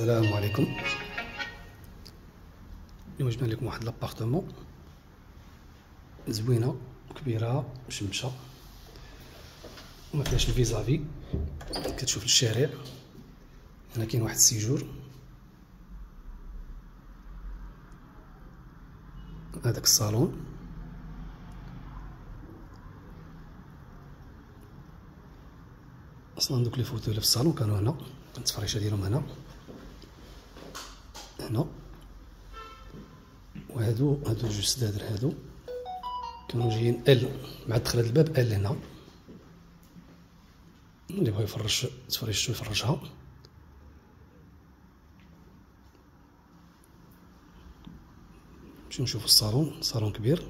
السلام عليكم. اليوم جبنا لكم واحد l'appartement زوينة كبيره مشمشه وما فيهاش ال vis-à-vis كتشوف الشارع. هنا كاين واحد ال séjour. هذاك الصالون. أصلا دوك les fauteuils اللي في الصالون كانوا هنا. التفريشه ديالهم هنا. هنا وهادو هادو جوج سدادر هادو كانوا جايين ال مع دخلة الباب ال هنا. اللي بغا يفرش تفرشتو يفرشها. نمشيو نشوفو الصالون. صالون كبير.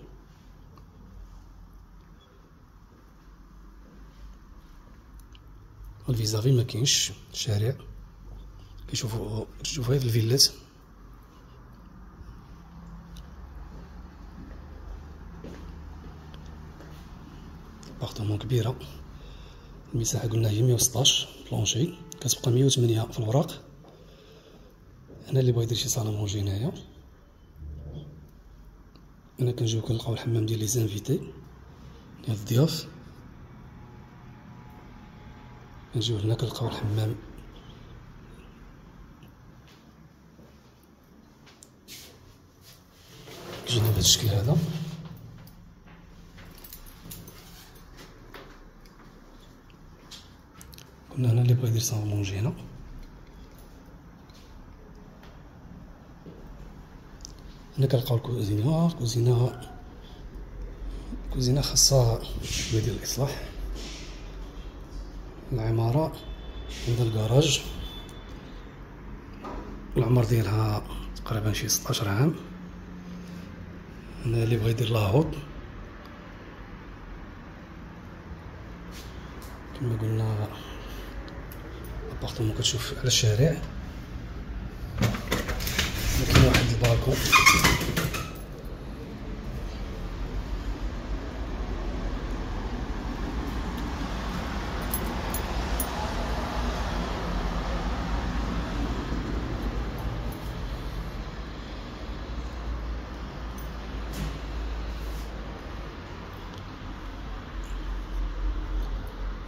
ال vis-à-vis ما كاينش. الشارع. كيشوفوا كتشوفوا غير الفيلات. appartement كبيره المساحه قلنا هي 116 plancher كتبقى 108 في الوراق هنا اللي بغا يدير شي صالون manger هنايا هنا كنجيو كنلقاو الحمام ديال les invités ديال الضياف كنجيو هنا كنلقاو الحمام كيجينا بهذا الشكل هذا قلنا هنا اللي بغا يدير صالون مونجي هنا. هنا كنلقاو الكوزينة. الكوزينه الكوزينه خاصها شوية ديال الإصلاح. العمارة عندها الكراج العمر ديالها تقريبا شي 16 عام. هنا اللي بغا يدير لاهوط. كما قلنا ابارتمون كتشوف على الشارع. كاين واحد البالكون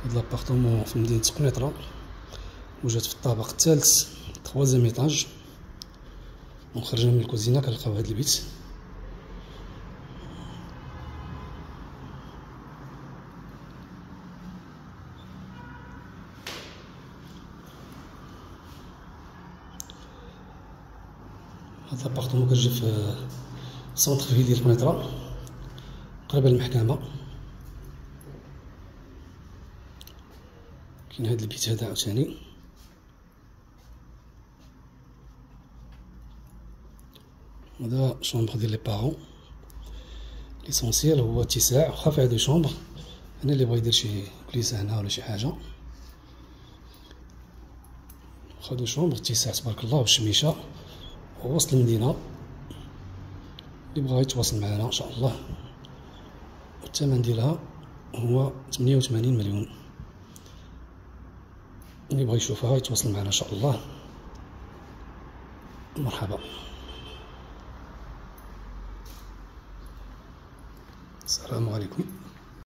هاد لابارتمون في مدينة قنيطرة وجد في الطابق الثالث troisième étage وخرجنا من الكوزينة كنلقاو هاد البيت. هاد l'appartement كتجي في centre-ville ديال قنيطرة قريبة للمحكمة كاين هاد البيت هذا عاوتاني. هذا chambre ديال les parents l'essentiel هو اتساع واخا فيها deux chambres هنا اللي بغا يدير شي كليسه هنا ولا شي حاجة واخا deux chambres اتساع تبارك الله والشميشه ووسط المدينة اللي بغا يتواصل معنا ان شاء الله الثمن ديالها هو 88 مليون اللي بغى يشوفها يتواصل معنا ان شاء الله مرحبا السلام عليكم.